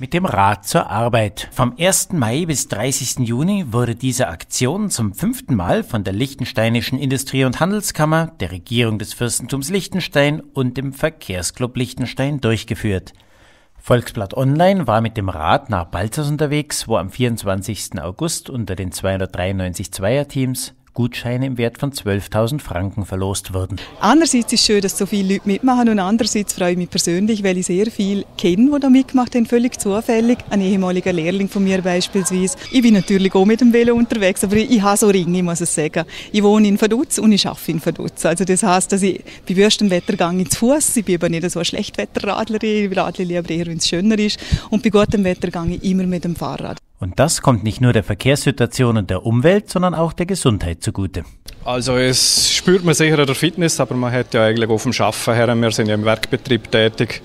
Mit dem Rad zur Arbeit. Vom 1. Mai bis 30. Juni wurde diese Aktion zum fünften Mal von der Liechtensteinischen Industrie- und Handelskammer, der Regierung des Fürstentums Liechtenstein und dem Verkehrsclub Liechtenstein durchgeführt. Volksblatt Online war mit dem Rad nach Balzers unterwegs, wo am 24. August unter den 293 Zweierteams Gutscheine im Wert von 12.000 Franken verlost wurden. Einerseits ist es schön, dass so viele Leute mitmachen und andererseits freue ich mich persönlich, weil ich sehr viele kenne, die da mitgemacht haben, völlig zufällig. Ein ehemaliger Lehrling von mir beispielsweise. Ich bin natürlich auch mit dem Velo unterwegs, aber ich habe so Ringe, ich muss es sagen. Ich wohne in Vaduz und ich arbeite in Vaduz. Also das heisst, dass ich bei wüstem Wetter gehe zu Fuß. Ich bin aber nicht so eine Schlechtwetterradlerin, ich radle lieber eher, wenn es schöner ist. Und bei gutem Wetter gehe ich immer mit dem Fahrrad. Und das kommt nicht nur der Verkehrssituation und der Umwelt, sondern auch der Gesundheit zugute. Also es spürt man sicher an der Fitness, aber man hat ja eigentlich auf dem Schaffen her, wir sind ja im Werkbetrieb tätig,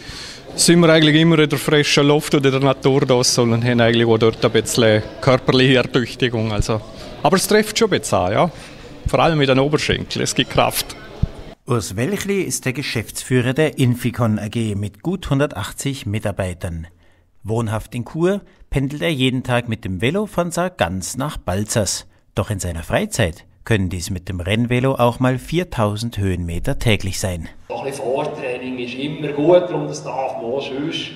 sind wir eigentlich immer in der frischen Luft und in der Natur draussen und haben eigentlich auch dort ein bisschen körperliche Ertüchtigung. Also. Aber es trifft schon ein bisschen an, ja. Vor allem mit den Oberschenkeln, es gibt Kraft. Urs Welchli ist der Geschäftsführer der Inficon AG mit gut 180 Mitarbeitern. Wohnhaft in Chur pendelt er jeden Tag mit dem Velo von Sargans nach Balzers. Doch in seiner Freizeit können dies mit dem Rennvelo auch mal 4000 Höhenmeter täglich sein. Ein bisschen Vortraining ist immer gut, darum das darf man auch sonst.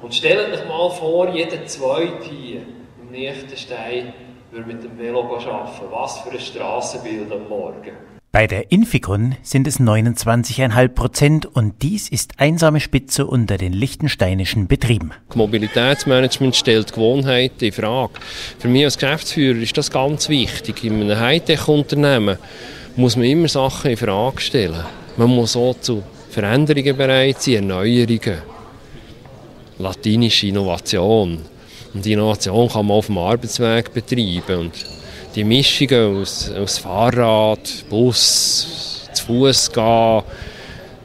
Und stellt euch mal vor, jeder Zweite hier im Liechtenstein würde mit dem Velo arbeiten. Was für ein Strassenbild am Morgen. Bei der Inficon sind es 29,5 Prozent und dies ist einsame Spitze unter den lichtensteinischen Betrieben. Mobilitätsmanagement stellt Gewohnheiten in Frage. Für mich als Geschäftsführer ist das ganz wichtig. In einem Hightech-Unternehmen muss man immer Sachen in Frage stellen. Man muss auch zu Veränderungen bereit sein, Erneuerungen. Latinische Innovation. Und Innovation kann man auf dem Arbeitsweg betreiben. Und die Mischungen aus, aus Fahrrad, Bus, zu Fuß gehen,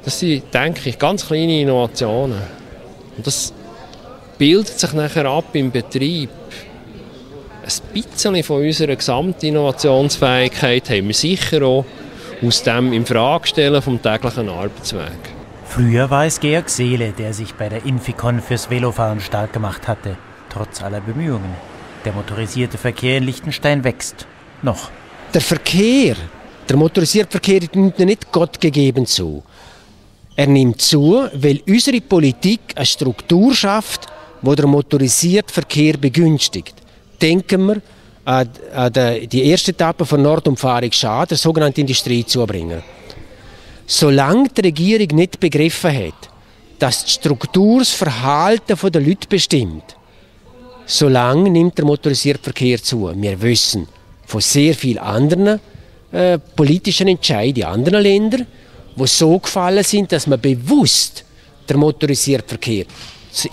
das sind, denke ich, ganz kleine Innovationen. Und das bildet sich nachher ab im Betrieb. Ein bisschen von unserer Gesamtinnovationsfähigkeit haben wir sicher auch aus dem Infragestellen vom täglichen Arbeitsweg. Früher war es Georg Seele, der sich bei der Inficon fürs Velofahren stark gemacht hatte, trotz aller Bemühungen. Der motorisierte Verkehr in Liechtenstein wächst. Noch. Der Verkehr, der motorisierte Verkehr nimmt nicht Gott gegeben zu. Er nimmt zu, weil unsere Politik eine Struktur schafft, die der motorisierte Verkehr begünstigt. Denken wir an, die erste Etappe von Nordumfahrung Schad, der sogenannte Industriezubringer. Solange die Regierung nicht begriffen hat, dass die Struktur das Verhalten der Leute bestimmt, solange nimmt der motorisierte Verkehr zu. Wir wissen von sehr vielen anderen äh, politischen Entscheidungen in anderen Ländern, die so gefallen sind, dass man bewusst der motorisierte Verkehr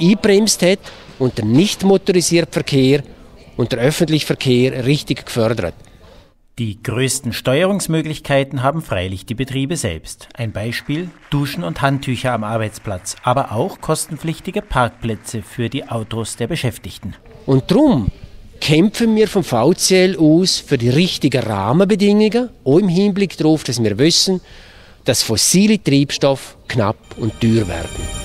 einbremst hat und der nicht motorisierte Verkehr und der öffentliche Verkehr richtig gefördert. Die größten Steuerungsmöglichkeiten haben freilich die Betriebe selbst. Ein Beispiel Duschen und Handtücher am Arbeitsplatz, aber auch kostenpflichtige Parkplätze für die Autos der Beschäftigten. Und darum kämpfen wir vom VCL aus für die richtigen Rahmenbedingungen, auch im Hinblick darauf, dass wir wissen, dass fossile Treibstoffe knapp und teuer werden.